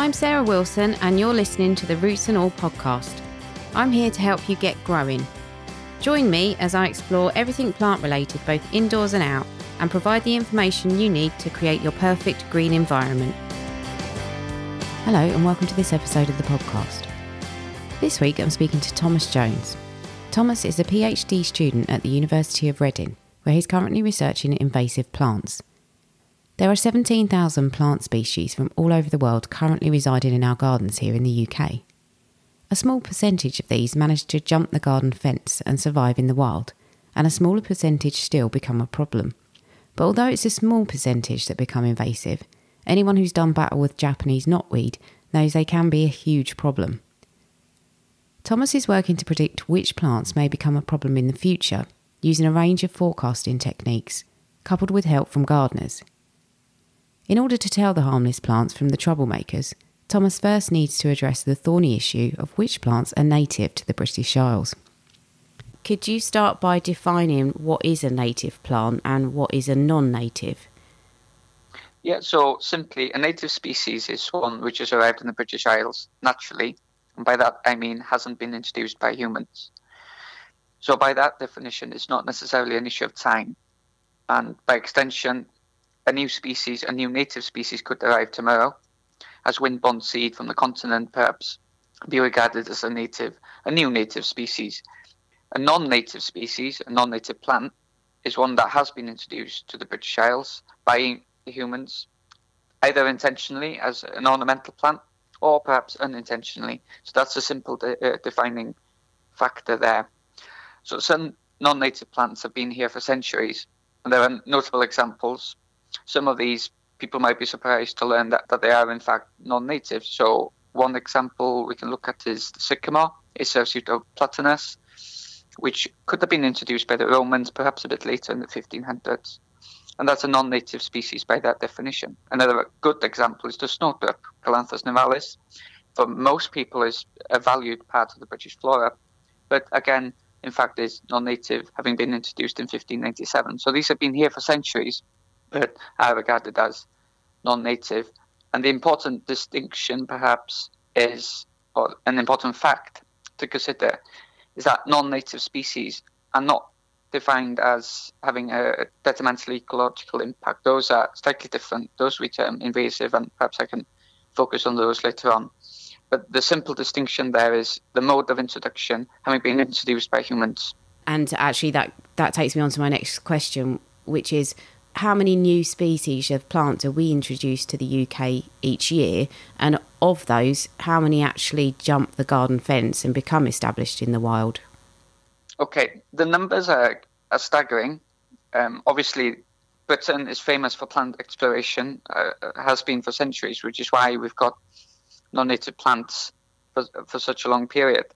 I'm Sarah Wilson, and you're listening to the Roots and All podcast. I'm here to help you get growing. Join me as I explore everything plant related, both indoors and out, and provide the information you need to create your perfect green environment. Hello, and welcome to this episode of the podcast. This week I'm speaking to Tomos Jones. Tomos is a PhD student at the University of Reading, where he's currently researching invasive plants. There are 17,000 plant species from all over the world currently residing in our gardens here in the UK. A small percentage of these manage to jump the garden fence and survive in the wild, and a smaller percentage still become a problem. But although it's a small percentage that become invasive, anyone who's done battle with Japanese knotweed knows they can be a huge problem. Tomos is working to predict which plants may become a problem in the future using a range of forecasting techniques, coupled with help from gardeners. In order to tell the harmless plants from the troublemakers, Tomos first needs to address the thorny issue of which plants are native to the British Isles. Could you start by defining what is a native plant and what is a non native? Yeah, so simply, a native species is one which has arrived in the British Isles naturally, and by that I mean hasn't been introduced by humans. So, by that definition, it's not necessarily an issue of time, and by extension, a new species, a new native species could arrive tomorrow, as windborne seed from the continent perhaps be regarded as a native, a new native species. A non-native species, a non-native plant, is one that has been introduced to the British Isles by humans, either intentionally as an ornamental plant or perhaps unintentionally. So that's a simple de- uh, defining factor there. So some non-native plants have been here for centuries, and there are notable examples some of these people might be surprised to learn that, that they are in fact non-native. So one example we can look at is the sycamore, Acer pseudoplatanus, which could have been introduced by the Romans perhaps a bit later in the 1500s. And that's a non-native species by that definition. Another good example is the snowdrop, Galanthus nivalis. For most people is a valued part of the British flora. But again, in fact, is non-native, having been introduced in 1597. So these have been here for centuries, but are regarded as non-native. And the important distinction, perhaps, is or an important fact to consider is that non-native species are not defined as having a detrimental ecological impact. Those are slightly different. Those we term invasive, and perhaps I can focus on those later on. But the simple distinction there is the mode of introduction having been introduced by humans. And actually, that that takes me on to my next question, which is how many new species of plants are we introduced to the UK each year? And of those, how many actually jump the garden fence and become established in the wild? Okay, the numbers are, are staggering. Um, obviously, Britain is famous for plant exploration, uh, has been for centuries, which is why we've got non native plants for, for such a long period.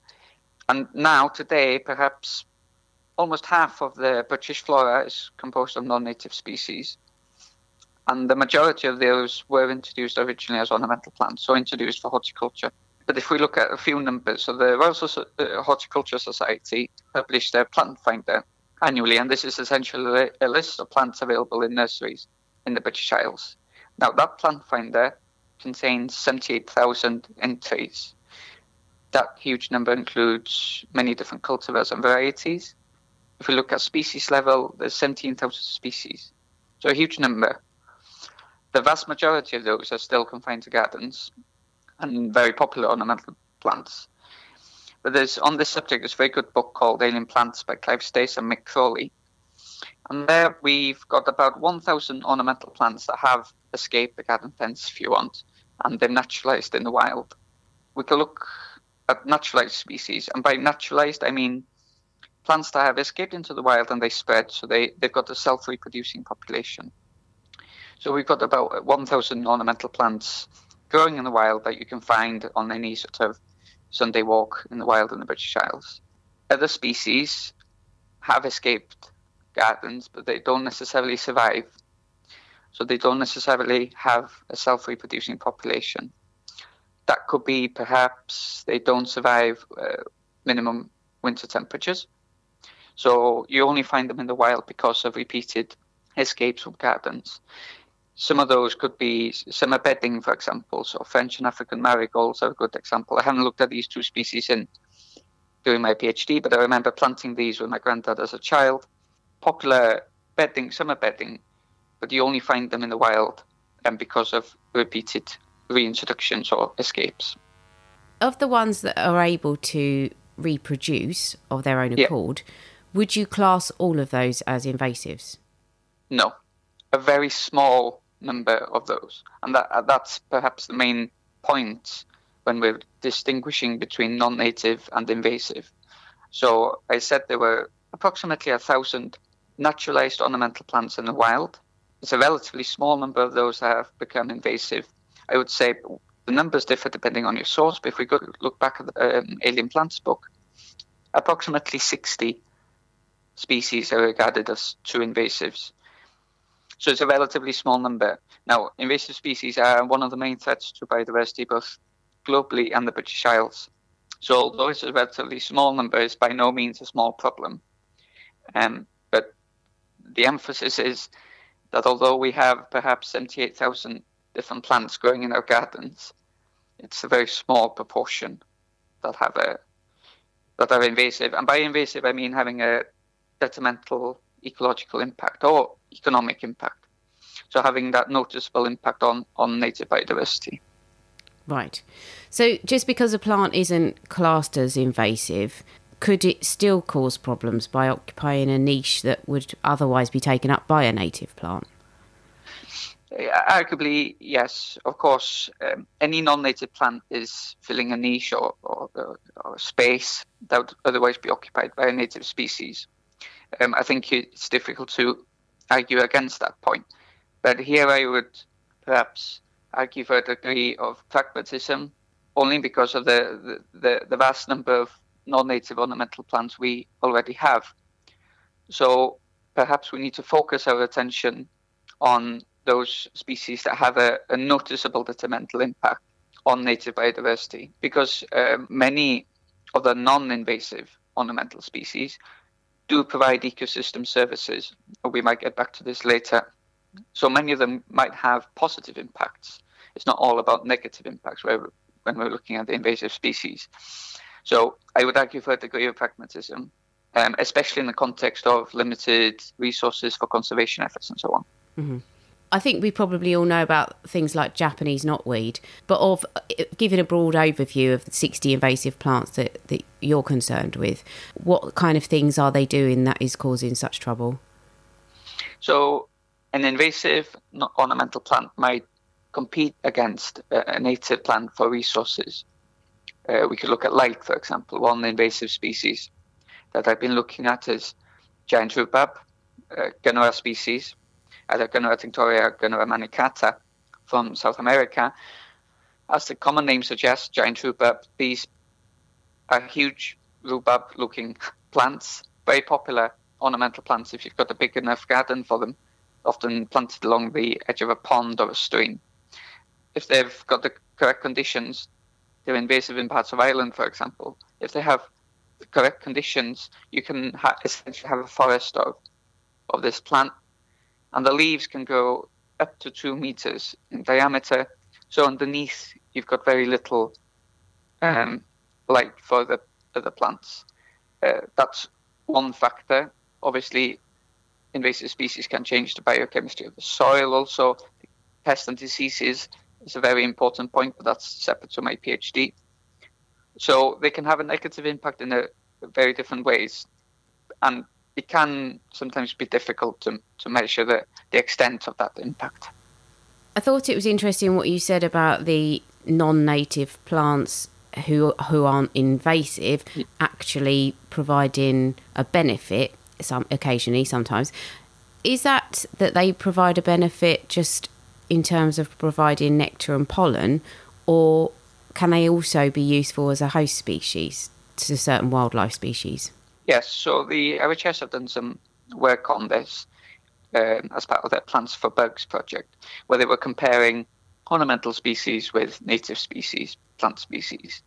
And now, today, perhaps almost half of the British flora is composed of non-native species, and the majority of those were introduced originally as ornamental plants, so introduced for horticulture. But if we look at a few numbers, so the Royal uh, Horticulture Society published their plant finder annually, and this is essentially a list of plants available in nurseries in the British Isles. Now, that plant finder contains 78,000 entries. That huge number includes many different cultivars and varieties, if we look at species level, there's 17,000 species. So a huge number. The vast majority of those are still confined to gardens and very popular ornamental plants. But there's on this subject there's a very good book called Alien Plants by Clive Stace and Mick Crawley. And there we've got about 1,000 ornamental plants that have escaped the garden fence, if you want, and they're naturalized in the wild. We can look at naturalized species, and by naturalized I mean plants that have escaped into the wild and they spread, so they, they've got a self reproducing population. So we've got about 1,000 ornamental plants growing in the wild that you can find on any sort of Sunday walk in the wild in the British Isles. Other species have escaped gardens, but they don't necessarily survive. So they don't necessarily have a self reproducing population. That could be perhaps they don't survive uh, minimum winter temperatures. So you only find them in the wild because of repeated escapes from gardens. some of those could be summer bedding, for example. So French and African marigolds are a good example. I haven't looked at these two species in doing my PhD, but I remember planting these with my granddad as a child. Popular bedding, summer bedding, but you only find them in the wild and because of repeated reintroductions or escapes. Of the ones that are able to reproduce of their own accord, yeah. Would you class all of those as invasives? No, a very small number of those, and that that's perhaps the main point when we're distinguishing between non-native and invasive. So I said there were approximately a thousand naturalized ornamental plants in the wild. It's a relatively small number of those that have become invasive. I would say the numbers differ depending on your source, but if we go look back at the um, Alien Plants book, approximately 60 species are regarded as true invasives. So it's a relatively small number. Now, invasive species are one of the main threats to biodiversity, both globally and the British Isles. So although it's a relatively small number, it's by no means a small problem. Um, but the emphasis is that although we have perhaps 78,000 different plants growing in our gardens, it's a very small proportion that have a that are invasive. And by invasive, I mean having a detrimental ecological impact or economic impact. So having that noticeable impact on, on native biodiversity. Right. So just because a plant isn't classed as invasive, could it still cause problems by occupying a niche that would otherwise be taken up by a native plant? Arguably, yes. Of course, um, any non-native plant is filling a niche or, or, or, space that would otherwise be occupied by a native species. Um, I think it's difficult to argue against that point. But here I would perhaps argue for a degree of pragmatism, only because of the, the, the vast number of non-native ornamental plants we already have. So perhaps we need to focus our attention on those species that have a, a noticeable detrimental impact on native biodiversity because uh, many of the non-invasive ornamental species do provide ecosystem services. We might get back to this later. So many of them might have positive impacts. It's not all about negative impacts when we're looking at the invasive species. So I would argue for a degree of pragmatism, um, especially in the context of limited resources for conservation efforts and so on. Mm-hmm. I think we probably all know about things like Japanese knotweed, but of giving a broad overview of the 60 invasive plants that, that you're concerned with, what kind of things are they doing that is causing such trouble? So, an invasive ornamental plant might compete against a native plant for resources. Uh, we could look at light, for example. One invasive species that I've been looking at is giant rhubarb, uh, species either Gunnera tinctoria, Gunnera manicata from South America. As the common name suggests, giant rhubarb, these are huge rhubarb looking plants, very popular ornamental plants if you've got a big enough garden for them, often planted along the edge of a pond or a stream. If they've got the correct conditions, they're invasive in parts of Ireland, for example. If they have the correct conditions, you can ha- essentially have a forest of, of this plant and the leaves can grow up to two meters in diameter. So underneath, you've got very little um, light for the for the plants. Uh, that's one factor. Obviously, invasive species can change the biochemistry of the soil. Also, pests and diseases is a very important point, but that's separate to my PhD. So they can have a negative impact in a, very different ways, and it can sometimes be difficult to, to measure the, the extent of that impact. I thought it was interesting what you said about the non-native plants who who aren't invasive actually providing a benefit some occasionally sometimes. Is that that they provide a benefit just in terms of providing nectar and pollen or can they also be useful as a host species to certain wildlife species Yes, so the RHS have done some work on this um, as part of their Plants for Bugs project, where they were comparing ornamental species with native species, plant species,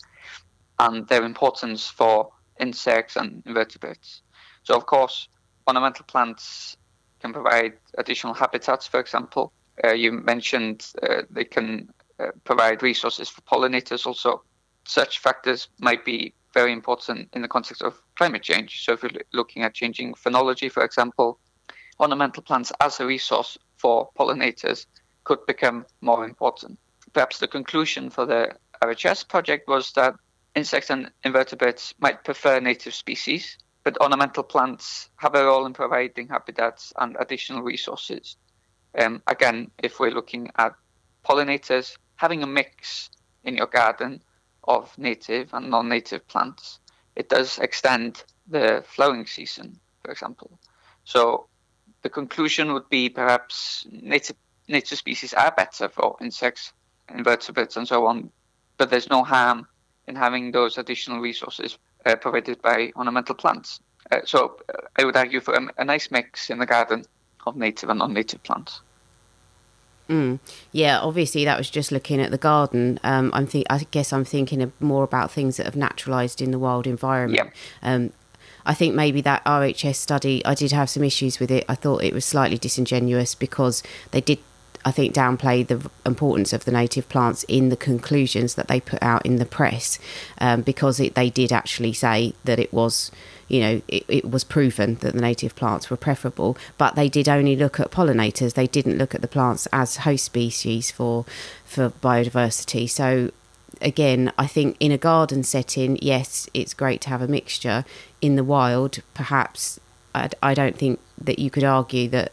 and their importance for insects and invertebrates. So, of course, ornamental plants can provide additional habitats, for example, Uh, you mentioned uh, they can uh, provide resources for pollinators. Also, such factors might be very important in the context of climate change. So, if you're looking at changing phenology, for example, ornamental plants as a resource for pollinators could become more important. Perhaps the conclusion for the RHS project was that insects and invertebrates might prefer native species, but ornamental plants have a role in providing habitats and additional resources. Um, again, if we're looking at pollinators, having a mix in your garden of native and non-native plants, it does extend the flowering season, for example. So the conclusion would be perhaps native native species are better for insects, invertebrates, and so on, but there's no harm in having those additional resources uh, provided by ornamental plants. Uh, so uh, I would argue for a, a, nice mix in the garden of native and non-native plants. Mm. Yeah, obviously that was just looking at the garden. Um, I'm think I guess I'm thinking more about things that have naturalised in the wild environment. Yeah. Um, I think maybe that RHS study, I did have some issues with it. I thought it was slightly disingenuous because they did I think, downplay the importance of the native plants in the conclusions that they put out in the press um, because it, they did actually say that it was, you know, it, it, was proven that the native plants were preferable, but they did only look at pollinators. They didn't look at the plants as host species for for biodiversity. So again, I think in a garden setting, yes, it's great to have a mixture. In the wild, perhaps I, I don't think that you could argue that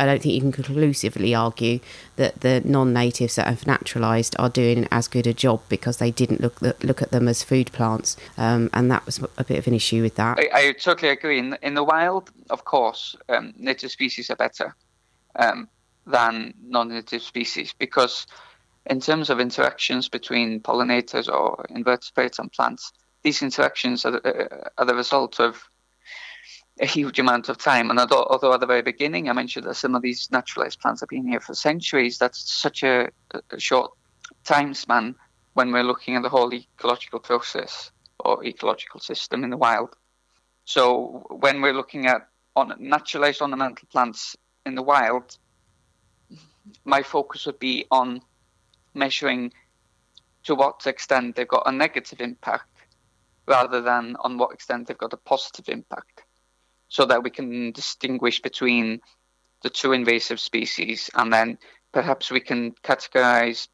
I don't think you can conclusively argue that the non-natives that have naturalised are doing as good a job because they didn't look look at them as food plants, um, and that was a bit of an issue with that. I, I totally agree. In, in, the wild, of course, um, native species are better um, than non-native species because, in terms of interactions between pollinators or invertebrates and plants, these interactions are, uh, are the result of a huge amount of time. And although, although, at the very beginning I mentioned that some of these naturalized plants have been here for centuries, that's such a, a short time span when we're looking at the whole ecological process or ecological system in the wild. So when we're looking at on naturalized ornamental plants in the wild, my focus would be on measuring to what extent they've got a negative impact rather than on what extent they've got a positive impact so that we can distinguish between the two invasive species and then perhaps we can categorize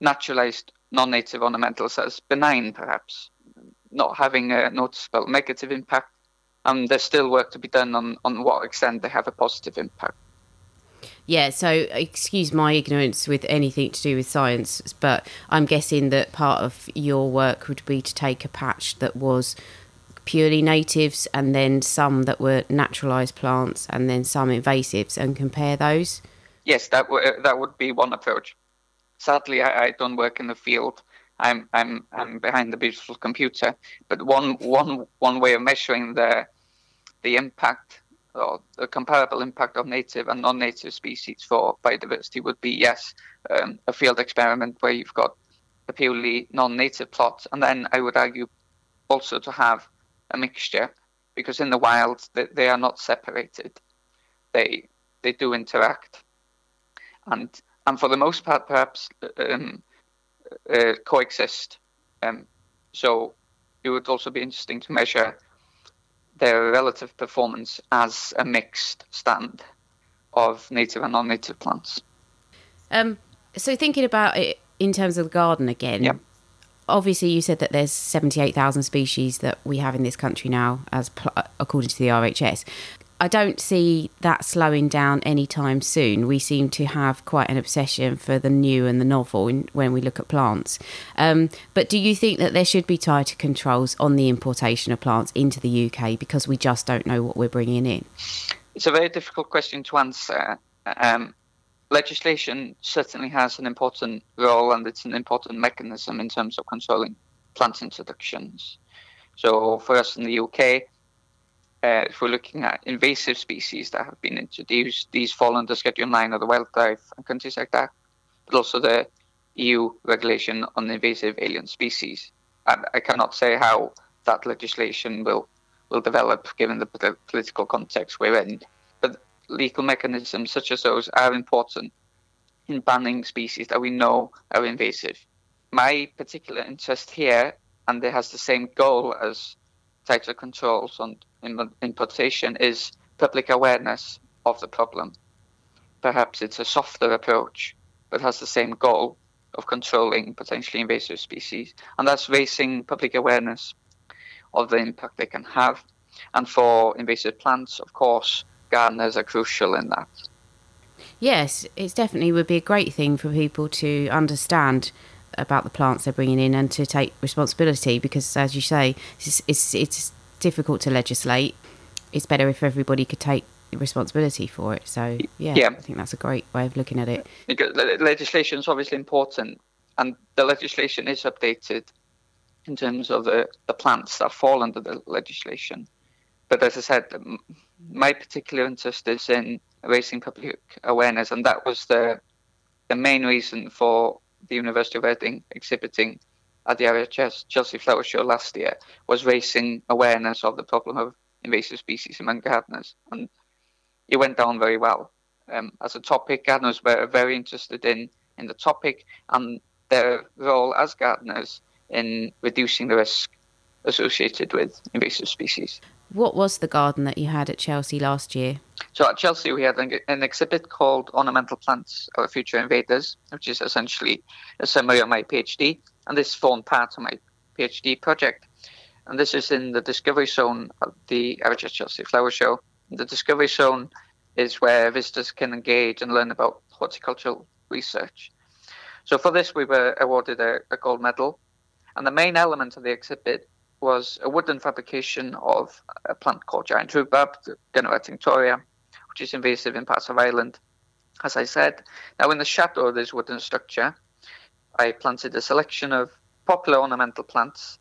naturalized non-native ornamentals as benign perhaps not having a noticeable negative impact and there's still work to be done on, on what extent they have a positive impact. Yeah, so excuse my ignorance with anything to do with science, but I'm guessing that part of your work would be to take a patch that was purely natives and then some that were naturalized plants and then some invasives and compare those? Yes, that w- uh, that would be one approach. Sadly, I, I don't work in the field. I'm I'm I'm behind the beautiful computer. But one one one way of measuring the the impact or the comparable impact of native and non-native species for biodiversity would be yes, um, a field experiment where you've got a purely non-native plot, and then I would argue also to have a mixture because in the wild they, they are not separated. They they do interact, and and for the most part perhaps um, uh, coexist. Um, so it would also be interesting to measure their relative performance as a mixed stand of native and non-native plants. Um, so thinking about it in terms of the garden again, yep obviously you said that there's 78,000 species that we have in this country now as according to the RHS. I don't see that slowing down anytime soon. We seem to have quite an obsession for the new and the novel in, when we look at plants. Um, but do you think that there should be tighter controls on the importation of plants into the UK because we just don't know what we're bringing in? It's a very difficult question to answer. Um, legislation certainly has an important role and it's an important mechanism in terms of controlling plant introductions. So for us in the UK, uh, if we're looking at invasive species that have been introduced, these fall under Schedule 9 of the Wildlife and Countryside Act, but also the EU regulation on invasive alien species. And I cannot say how that legislation will, will develop given the political context we're in. But legal mechanisms such as those are important in banning species that we know are invasive. My particular interest here, and it has the same goal as tighter controls on importation, is public awareness of the problem. Perhaps it's a softer approach, but has the same goal of controlling potentially invasive species, and that's raising public awareness of the impact they can have. And for invasive plants, of course, gardeners are crucial in that. Yes, it definitely would be a great thing for people to understand about the plants they're bringing in and to take responsibility because, as you say, it's, it's, it's difficult to legislate. It's better if everybody could take responsibility for it. So, yeah, yeah, I think that's a great way of looking at it. Because legislation is obviously important, and the legislation is updated in terms of the, the plants that fall under the legislation. But as I said, my particular interest is in raising public awareness, and that was the the main reason for the University of Reading exhibiting at the RHS Chelsea Flower Show last year was raising awareness of the problem of invasive species among gardeners, and it went down very well. Um, as a topic, gardeners were very interested in in the topic and their role as gardeners in reducing the risk associated with invasive species. What was the garden that you had at Chelsea last year? So at Chelsea, we had an, exhibit called Ornamental Plants, Our Future Invaders, which is essentially a summary of my PhD. And this formed part of my PhD project. And this is in the Discovery Zone of the RHS Chelsea Flower Show. The Discovery Zone is where visitors can engage and learn about horticultural research. So for this, we were awarded a, a gold medal. And the main element of the exhibit was a wooden fabrication of a plant called giant rhubarb, the tinctoria, which is invasive in parts of Ireland. As I said, now in the shadow of this wooden structure, I planted a selection of popular ornamental plants.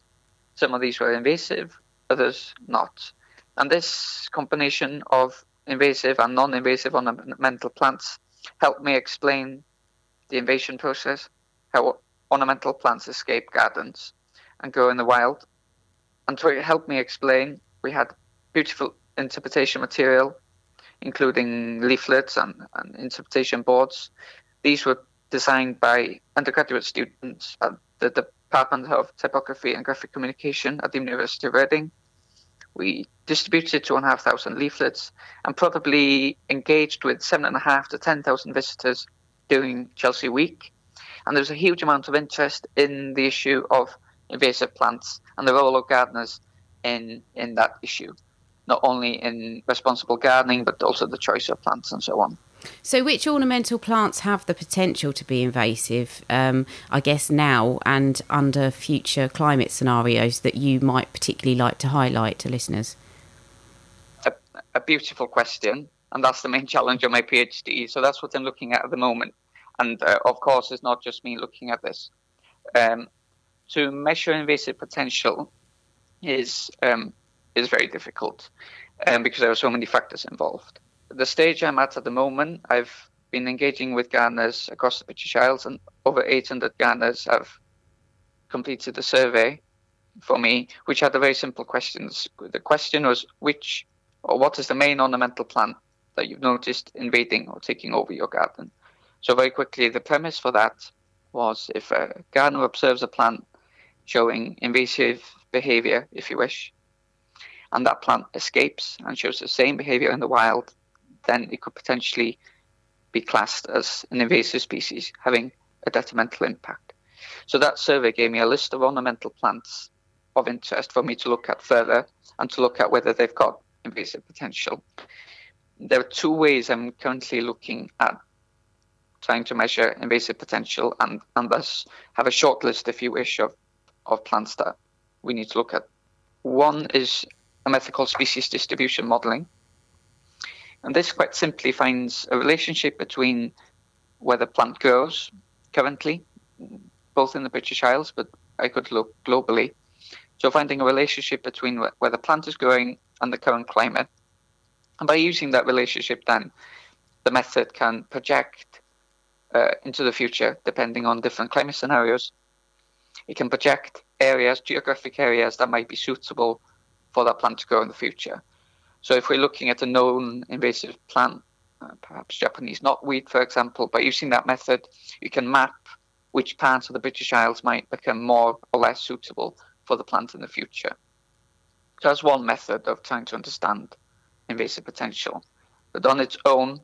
Some of these were invasive, others not. And this combination of invasive and non-invasive ornamental plants helped me explain the invasion process, how ornamental plants escape gardens and grow in the wild, and to help me explain, we had beautiful interpretation material, including leaflets and, and interpretation boards. These were designed by undergraduate students at the Department of Typography and Graphic Communication at the University of Reading. We distributed two and a half thousand leaflets and probably engaged with seven and a half to ten thousand visitors during Chelsea Week. And there was a huge amount of interest in the issue of invasive plants and the role of gardeners in in that issue, not only in responsible gardening but also the choice of plants and so on. So, which ornamental plants have the potential to be invasive, um, I guess, now and under future climate scenarios that you might particularly like to highlight to listeners? A, a beautiful question, and that's the main challenge of my PhD. So, that's what I'm looking at at the moment. And uh, of course, it's not just me looking at this. Um, to measure invasive potential is um, is very difficult um, because there are so many factors involved. The stage I'm at at the moment, I've been engaging with gardeners across the British Isles, and over 800 gardeners have completed the survey for me, which had a very simple questions. The question was which or what is the main ornamental plant that you've noticed invading or taking over your garden? So very quickly, the premise for that was if a gardener observes a plant showing invasive behavior, if you wish, and that plant escapes and shows the same behavior in the wild, then it could potentially be classed as an invasive species having a detrimental impact. So that survey gave me a list of ornamental plants of interest for me to look at further and to look at whether they've got invasive potential. There are two ways I'm currently looking at trying to measure invasive potential and, and thus have a short list, if you wish, of of plants that we need to look at. One is a method called species distribution modeling. And this quite simply finds a relationship between where the plant grows currently, both in the British Isles, but I could look globally. So finding a relationship between where the plant is growing and the current climate. And by using that relationship, then the method can project uh, into the future, depending on different climate scenarios, it can project areas, geographic areas that might be suitable for that plant to grow in the future. So if we're looking at a known invasive plant uh, perhaps Japanese knotweed, for example. But using that method, you can map which parts of the British Isles might become more or less suitable for the plant in the future. So that's one method of trying to understand invasive potential. But on its own,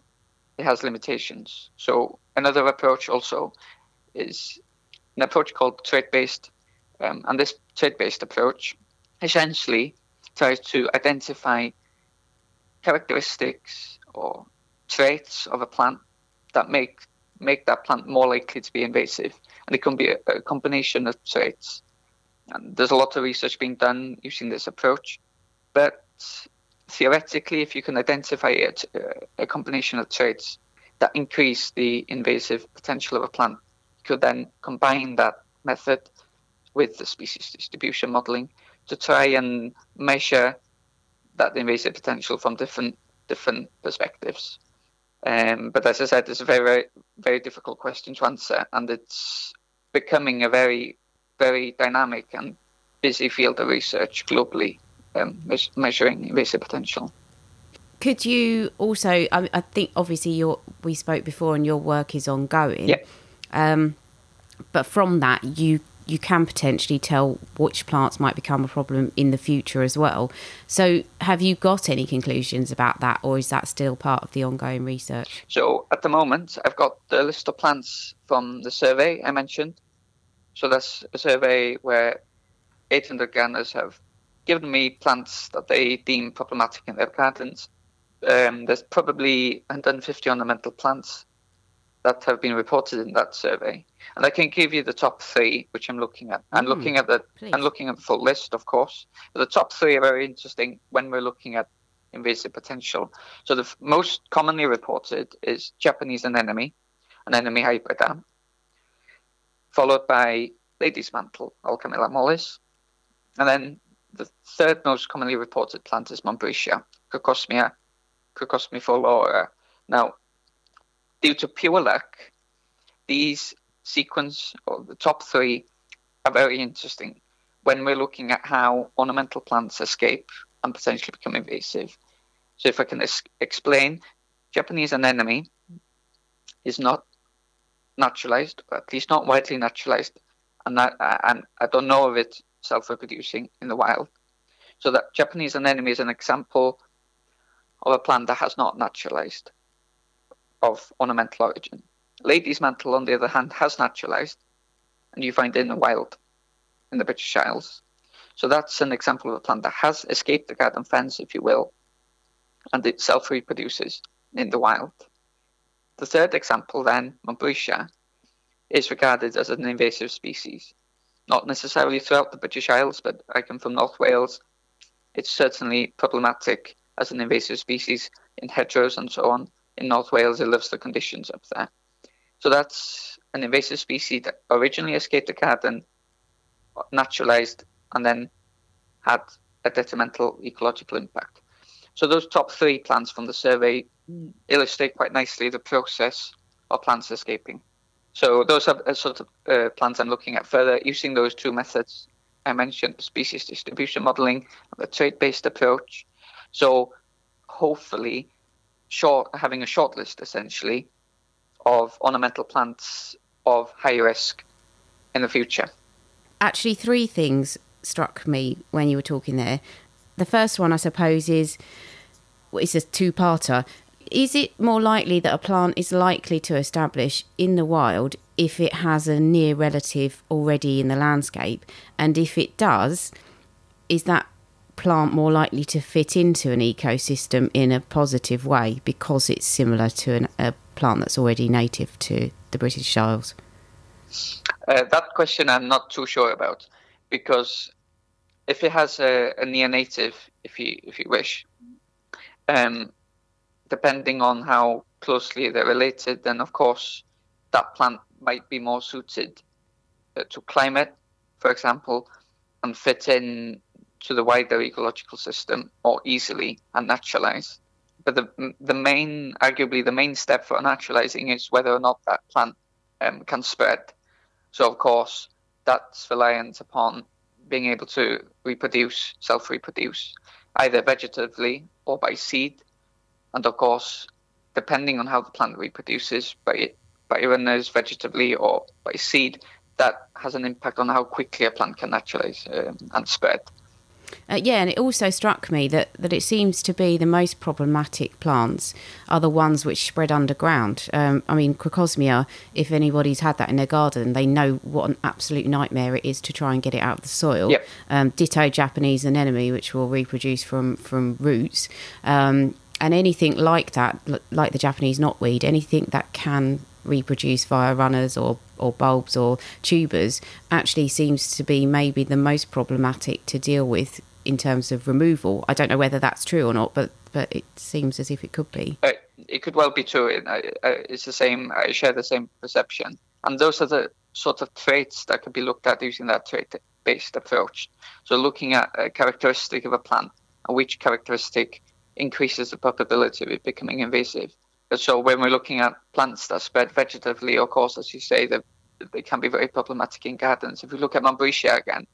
it has limitations. So another approach also is an approach called trait-based, um, and this trait-based approach essentially tries to identify characteristics or traits of a plant that make make that plant more likely to be invasive, and it can be a, a combination of traits. And there's a lot of research being done using this approach, but theoretically, if you can identify uh, a combination of traits that increase the invasive potential of a plant, could then combine that method with the species distribution modeling to try and measure that invasive potential from different different perspectives. Um, but as I said, it's a very, very, very difficult question to answer, and it's becoming a very, very dynamic and busy field of research globally, um, measuring invasive potential. Could you also? I, I, think obviously your we spoke before, and your work is ongoing. Yeah. Um, but from that, you you can potentially tell which plants might become a problem in the future as well. So, have you got any conclusions about that, or is that still part of the ongoing research? So, at the moment, I've got the list of plants from the survey I mentioned. So, that's a survey where 800 gardeners have given me plants that they deem problematic in their gardens. Um, there's probably 150 ornamental plants that have been reported in that survey. And I can give you the top three, which I'm looking at. I'm mm, looking at the please. I'm looking at the full list, of course. But the top three are very interesting when we're looking at invasive potential. So the f- most commonly reported is Japanese anemone, anemone hybrida, followed by lady's mantle, Alchemilla mollis, and then the third most commonly reported plant is Montbretia, Crocosmia, crocosmiiflora. Now, due to pure luck, these sequence or the top three are very interesting when we're looking at how ornamental plants escape and potentially become invasive. So, if I can es- explain, Japanese anemone is not naturalized, or at least not widely naturalized, and that, uh, and I don't know of it self-reproducing in the wild. So that Japanese anemone is an example of a plant that has not naturalized of ornamental origin. Lady's mantle, on the other hand, has naturalized, and you find it in the wild in the British Isles. So that's an example of a plant that has escaped the garden fence, if you will, and it self reproduces in the wild. The third example, then, Montbretia, is regarded as an invasive species. Not necessarily throughout the British Isles, but I come from North Wales. It's certainly problematic as an invasive species in hedgerows and so on. In North Wales, it loves the conditions up there. So that's an invasive species that originally escaped the garden, naturalized, and then had a detrimental ecological impact. So those top three plants from the survey illustrate quite nicely the process of plants escaping. So those are sort of uh, plants I'm looking at further using those two methods I mentioned, species distribution modeling, and the trait-based approach. So hopefully, short having a short list essentially of ornamental plants of high risk in the future. Actually, three things struck me when you were talking there. The first one, I suppose, is it's a two-parter. Is it more likely that a plant is likely to establish in the wild if it has a near relative already in the landscape? And if it does, is that plant more likely to fit into an ecosystem in a positive way because it's similar to an, a plant that's already native to the British Isles? Uh, that question I'm not too sure about because if it has a, a near native, if you if you wish, um, depending on how closely they're related, then of course that plant might be more suited uh, to climate, for example, and fit in to the wider ecological system more easily and naturalize. But the the main, arguably, the main step for naturalizing is whether or not that plant um, can spread. So, of course, that's reliant upon being able to reproduce, self-reproduce, either vegetatively or by seed. And of course, depending on how the plant reproduces by by runners, vegetatively, or by seed, that has an impact on how quickly a plant can naturalize um, and spread. Uh, yeah, and it also struck me that, that it seems to be the most problematic plants are the ones which spread underground. Um, I mean, Crocosmia, if anybody's had that in their garden, they know what an absolute nightmare it is to try and get it out of the soil. Yep. Um, ditto Japanese anemone, which will reproduce from, from roots. Um, and anything like that, like the Japanese knotweed, anything that can reproduce via runners or, or bulbs or tubers actually seems to be maybe the most problematic to deal with in terms of removal. I don't know whether that's true or not, but but it seems as if it could be. Uh, it could well be true. Uh, it's the same. I share the same perception, and those are the sort of traits that could be looked at using that trait-based approach. So looking at a characteristic of a plant and which characteristic increases the probability of it becoming invasive. So when we're looking at plants that spread vegetatively, of course, as you say, they, they can be very problematic in gardens. If we look at Montbretia again,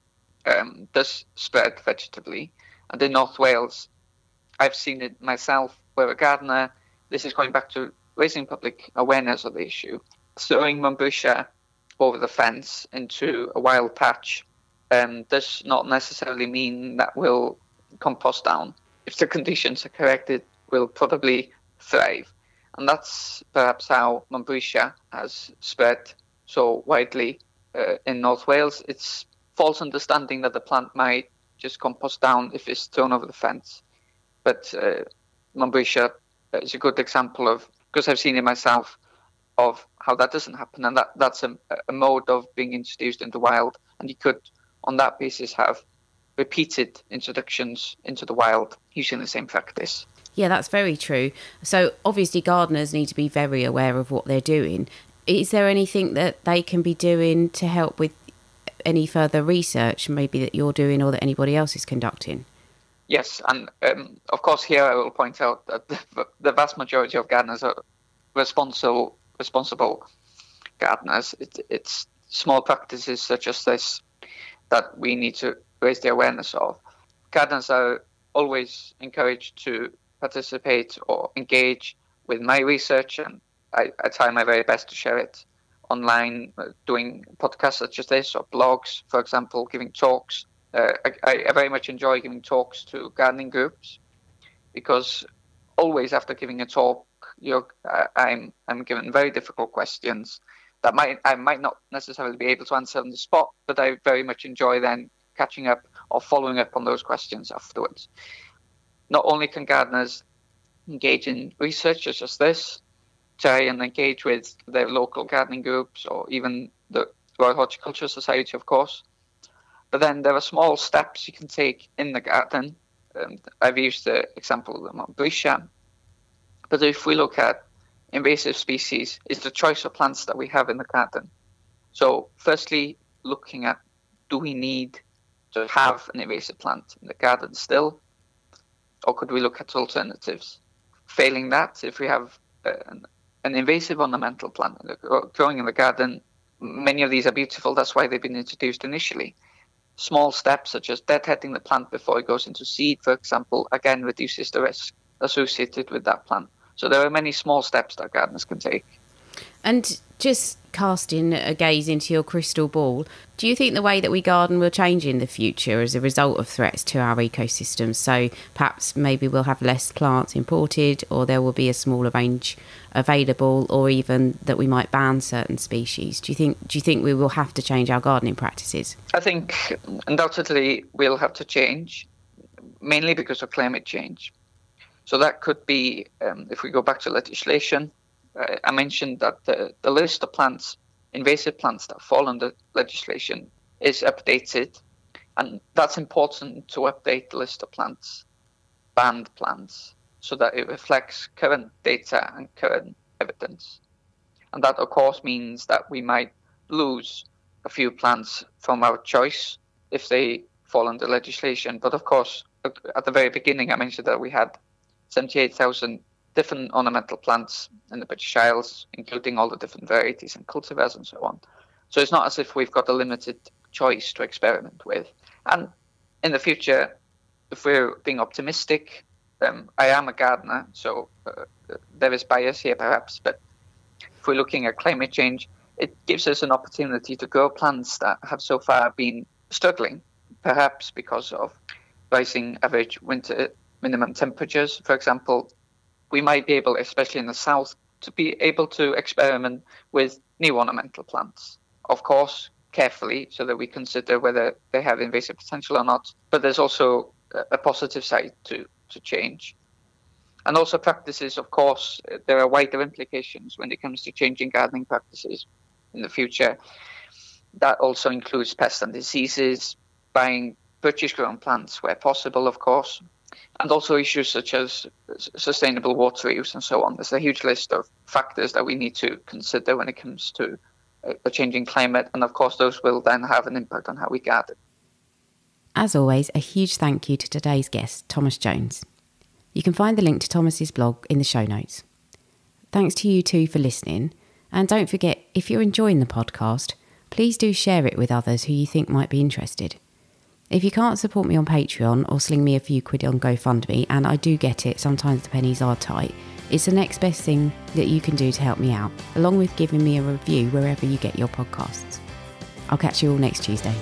um, does spread vegetatively. And in North Wales, I've seen it myself where a gardener, this is going back to raising public awareness of the issue, throwing Montbretia over the fence into a wild patch um, does not necessarily mean that will compost down. If the conditions are correct, it will probably thrive. And that's perhaps how Montbretia has spread so widely uh, in North Wales. It's false understanding that the plant might just compost down if it's thrown over the fence. But uh, is a good example of, because I've seen it myself, of how that doesn't happen. And that, that's a, a mode of being introduced into the wild. And you could, on that basis, have repeated introductions into the wild using the same practice. Yeah, that's very true. So obviously, gardeners need to be very aware of what they're doing. Is there anything that they can be doing to help with any further research, maybe that you're doing or that anybody else is conducting? Yes, and um, of course, here I will point out that the, the vast majority of gardeners are responsible responsible gardeners. It, it's small practices such as this that we need to raise the awareness of. Gardeners are always encouraged to participate or engage with my research, and I, I try my very best to share it online, uh, doing podcasts such as this or blogs, for example, giving talks. Uh, I, I, very much enjoy giving talks to gardening groups because always after giving a talk, you're, uh, I'm I'm given very difficult questions that might I might not necessarily be able to answer on the spot, but I very much enjoy then catching up or following up on those questions afterwards. Not only can gardeners engage in research such as this, try and engage with their local gardening groups or even the Royal Horticultural Society, of course. But then there are small steps you can take in the garden. Um, I've used the example of the Montbretia. But if we look at invasive species, it's the choice of plants that we have in the garden. So, firstly, looking at do we need to have an invasive plant in the garden still? Or could we look at alternatives? Failing that, if we have uh, an, an invasive ornamental plant growing in the garden, many of these are beautiful. That's why they've been introduced initially. Small steps such as deadheading the plant before it goes into seed, for example, again reduces the risk associated with that plant. So there are many small steps that gardeners can take. And just casting a gaze into your crystal ball, do you think the way that we garden will change in the future as a result of threats to our ecosystems? So perhaps maybe we'll have less plants imported, or there will be a smaller range available, or even that we might ban certain species. Do you think? Do you think we will have to change our gardening practices? I think undoubtedly we'll have to change, mainly because of climate change. So that could be, um, if we go back to legislation, uh, I mentioned that the, the list of plants, invasive plants that fall under legislation, is updated, and that's important to update the list of plants, banned plants, so that it reflects current data and current evidence. And that, of course, means that we might lose a few plants from our choice if they fall under legislation. But of course, at the very beginning, I mentioned that we had 78,000 different ornamental plants in the British Isles, including all the different varieties and cultivars and so on. So it's not as if we've got a limited choice to experiment with. And in the future, if we're being optimistic, Um, I am a gardener, so uh, there is bias here perhaps, but if we're looking at climate change, it gives us an opportunity to grow plants that have so far been struggling, perhaps because of rising average winter minimum temperatures. For example, we might be able, especially in the south, to be able to experiment with new ornamental plants. Of course, carefully so that we consider whether they have invasive potential or not. But there's also a positive side to, to change. And also practices, of course, there are wider implications when it comes to changing gardening practices in the future. That also includes pests and diseases, buying British grown plants where possible, of course, and also issues such as sustainable water use and so on. There's a huge list of factors that we need to consider when it comes to uh, a changing climate, and of course, those will then have an impact on how we gather. As always, a huge thank you to today's guest, Tomos Jones. You can find the link to Tomos's blog in the show notes. Thanks to you too for listening, and don't forget if you're enjoying the podcast, please do share it with others who you think might be interested. If you can't support me on Patreon or sling me a few quid on GoFundMe, and I do get it, sometimes the pennies are tight, it's the next best thing that you can do to help me out, along with giving me a review wherever you get your podcasts. I'll catch you all next Tuesday.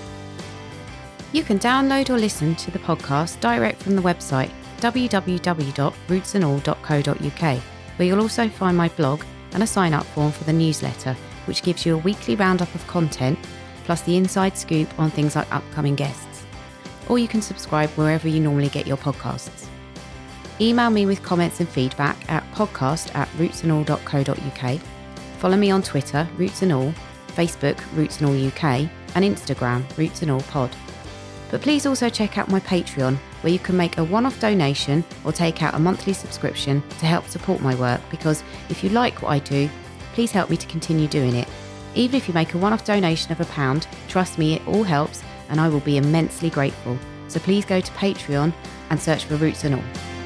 You can download or listen to the podcast direct from the website www.rootsandall.co.uk, where you'll also find my blog and a sign up form for the newsletter, which gives you a weekly roundup of content plus the inside scoop on things like upcoming guests. Or you can subscribe wherever you normally get your podcasts. Email me with comments and feedback at podcast at rootsandall.co.uk. Follow me on Twitter, Roots and All, Facebook, Roots and All UK, and Instagram, Roots and All Pod. But please also check out my Patreon, where you can make a one off donation or take out a monthly subscription to help support my work. Because if you like what I do, please help me to continue doing it. Even if you make a one off donation of a pound, trust me, it all helps, and I will be immensely grateful. So please go to Patreon and search for Roots and All.